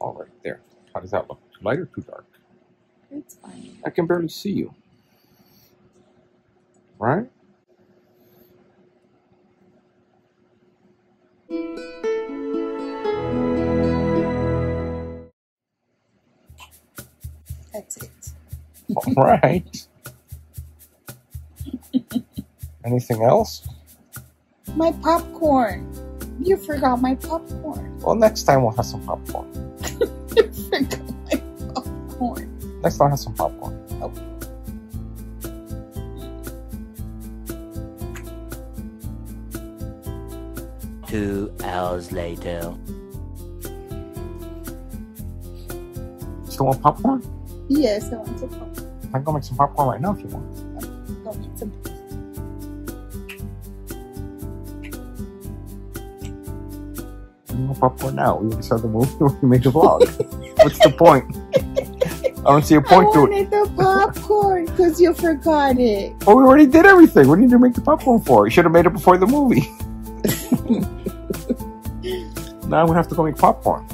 All right, there. How does that look? Too light or too dark? It's fine. I can barely see you. Right? That's it. All right. Anything else? My popcorn. You forgot my popcorn. Well, next time we'll have some popcorn. You forgot my popcorn. Next time I'll have some popcorn. Two hours later. Still want popcorn? Yes, I want some popcorn. I can go make some popcorn right now if you want. Go make some. We popcorn now. We already saw the movie. We made the vlog. What's the point? I don't see a point to it. wanted the popcorn because you forgot it. Oh, we already did everything. What do you need make the popcorn for? You should have made it before the movie. now we have to go make popcorn.